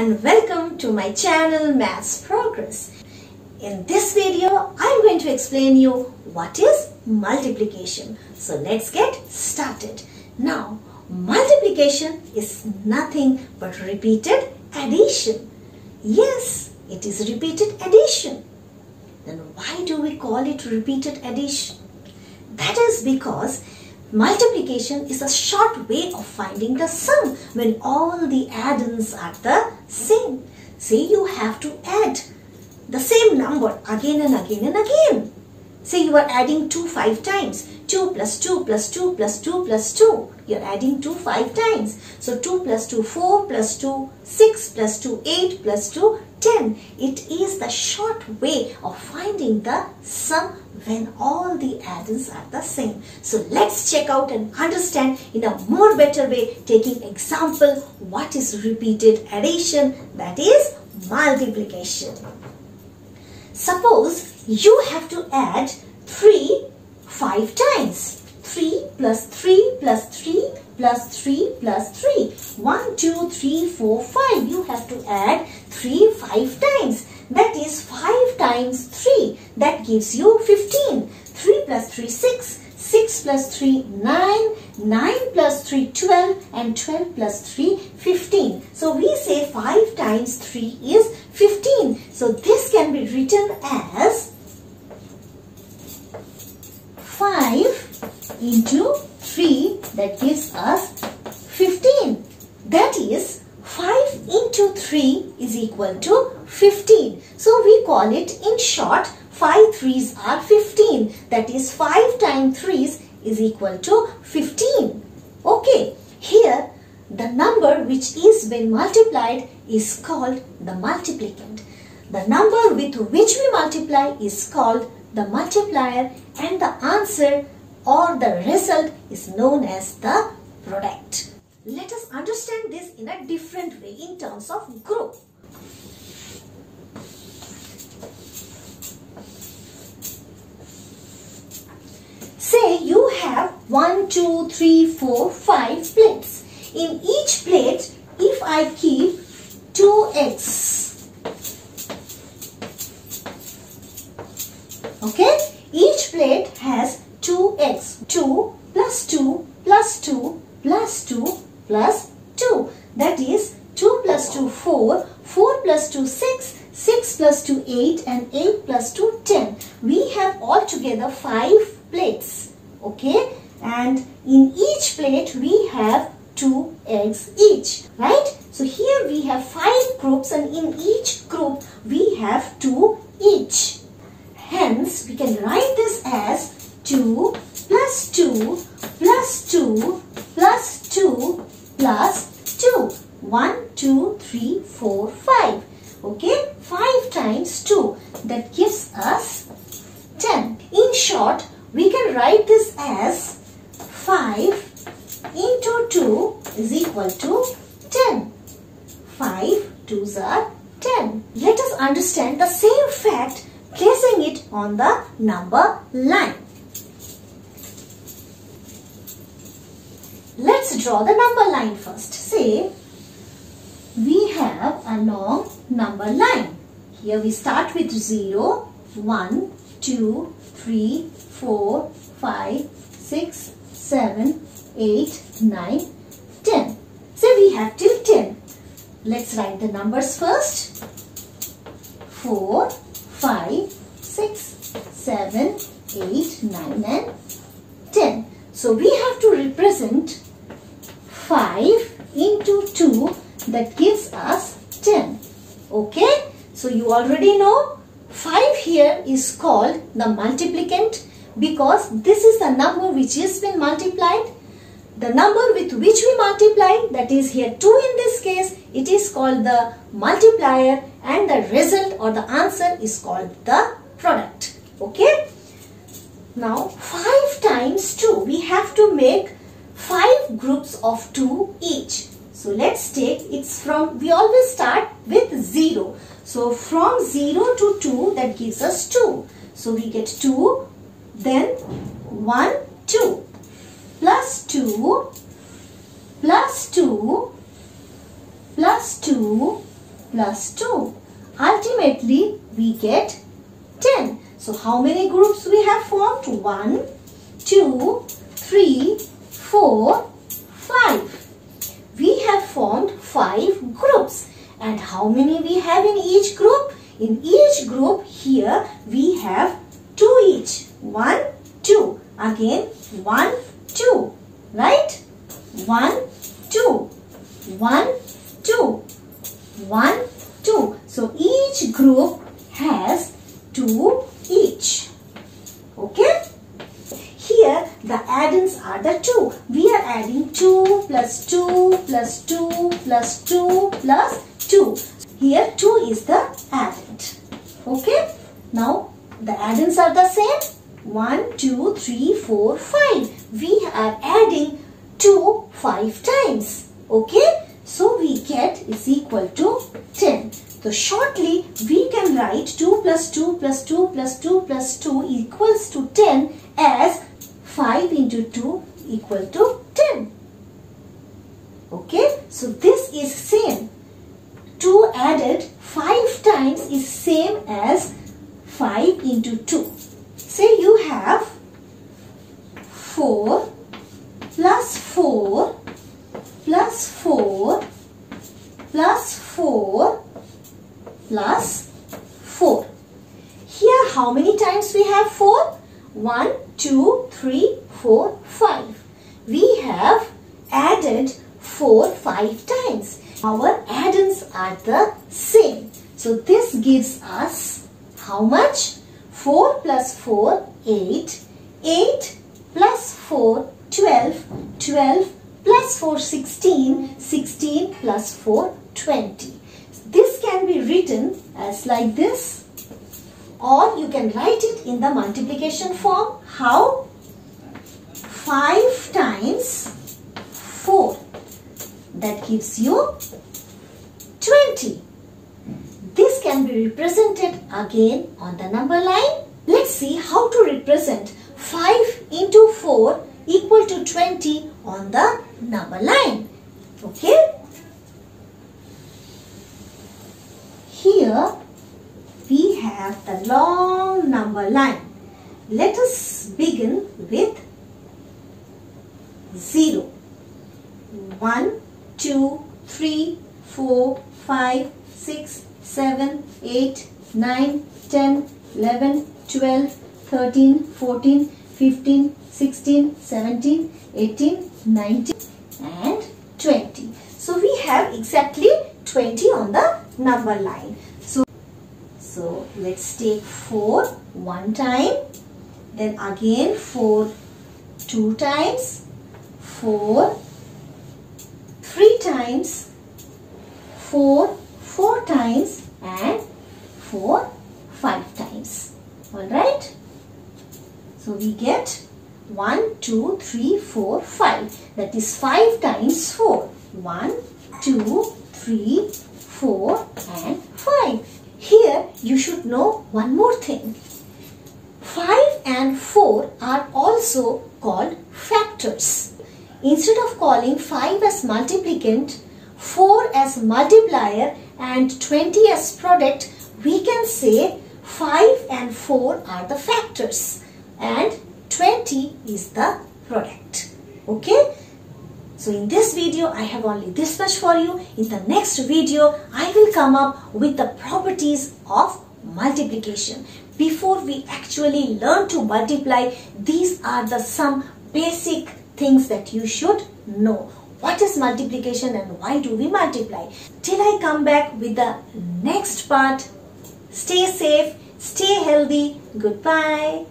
and welcome to my channel Maths Progress. In this video, I'm going to explain you what is multiplication. So let's get started. Now, multiplication is nothing but repeated addition. Yes, it is repeated addition. Then why do we call it repeated addition? That is because multiplication is a short way of finding the sum when all the addends are the same. Say you have to add the same number again and again and again. Say you are adding 2 5 times. 2 plus 2 plus 2 plus 2 plus 2. You are adding 2 5 times. So 2 plus 2 4 plus 2 6 plus 2 8 plus 2 10. It is the short way of finding the sum when all the addends are the same. So let's check out and understand in a more better way taking example what is repeated addition that is multiplication. Suppose you have to add 3 5 times. 3 plus 3 plus 3 plus 3 plus 3. 1, 2, 3, 4, 5. You have to add 3 5 times. That is 5 times 3. That gives you 15. 3 plus 3, 6. 6 plus 3, 9. 9 plus 3, 12. And 12 plus 3, 15. So we say 5 times 3 is 15. So this can be written as 5 into 3 that gives us 15. That is 5 into 3 is equal to 15. So we call it in short 5 threes are 15. That is 5 times 3s is equal to 15. Okay, here the number which is when multiplied is called the multiplicand. The number with which we multiply is called the multiplier and the answer or the result is known as the product. Let us understand this in a different way in terms of group. Say you have 1, 2, 3, 4, 5 plates. In each plate, if I keep 2 eggs, okay, each plate has 2 eggs. 2 plus 2 plus 2 plus 2 plus 2. That is 2 plus 2 4, 4 plus 2 6, 6 plus 2 8 and 8 plus 2 10. We have 5 plates. Okay. And in each plate we have 2 eggs each. Right. So here we have 5 groups and in each group we have 2 each. Hence we can write this as 2 plus 2 plus 2 plus 2 plus 2. 1, 2, 3, 4, 5. Okay, 5 times 2. That gives us 10. In short, we can write this as 5 into 2 is equal to 10. 5 2s are 10. Let us understand the same fact placing it on the number line. Let's draw the number line first. Say, we have a long number line. Here we start with 0, 1, 2, 3, 4, 5, 6, 7, 8, 9, 10. Say we have till 10. Let's write the numbers first. 4, 5, 6, 7, 8, 9 and 10. So we have to represent 5 into 2 that gives us 10. Okay. So you already know 5 here is called the multiplicand because this is the number which has been multiplied. The number with which we multiply that is here 2 in this case it is called the multiplier and the result or the answer is called the product. Okay. Now 5 times 2 we have to make 5 groups of 2 each. So let's take it's from we always start with 0. So from 0 to 2 that gives us 2. So we get 2 then 1 2 plus 2 plus 2 plus 2 plus 2. Ultimately, we get 10. So, how many groups we have formed? 1, 2, 3, 4, 5. We have formed 5 groups. And how many we have in each group? In each group here we have 2 each. 1, 2. Again 1, 2. Right? 1, 2. 1, 2. 1, 2. So each group has 2 each. Okay? Here the addends are the 2. We are adding 2 plus 2 plus 2 plus 2 plus 2. Here 2 is the addend. Okay? Now the addends are the same. 1, 2, 3, 4, 5. We are adding 2 5 times. Okay? So we get is equal to 10. So shortly we can write 2 plus 2 plus 2 plus 2 plus 2 equals to 10 as 5 into 2 equal to 10. Okay? So this is same. 2 added 5 times is same as 5 into 2. Say you have 4 plus 4 plus 4 plus 4 plus 4. Here how many times we have 4? 1, 2, 3, 4, 5. We have added 4 5 times. Our addends are the same. So this gives us how much? 4 plus 4, 8. 8 plus 4, 12. 12 plus 4, 16. 16 plus 4, 20. This can be written as like this or you can write it in the multiplication form. How? 5 times 4. That gives you 20. This can be represented again on the number line. Let's see how to represent 5 into 4 equal to 20 on the number line. Okay? Here we have the long number line. Let us begin with 0. 1, 2, 3, 4, 5, 6, 7, 8, 9, 10, 11, 12, 13, 14, 15, 16, 17, 18, 19 and 20. So we have exactly 20 on the number line. So, so let's take 4 one time, then again 4 two times, 4 three times, 4 four times and 4 five times. Alright? So we get 1, 2, 3, 4, 5. That is 5 times 4. 1, 2, 3, 4 and 5. Here you should know one more thing. 5 and 4 are also. Instead of calling 5 as multiplicand, 4 as multiplier and 20 as product, we can say 5 and 4 are the factors and 20 is the product. Okay? So in this video, I have only this much for you. In the next video, I will come up with the properties of multiplication. Before we actually learn to multiply, these are the some basic things that you should know. What is multiplication and why do we multiply? Till I come back with the next part, stay safe, stay healthy. Goodbye.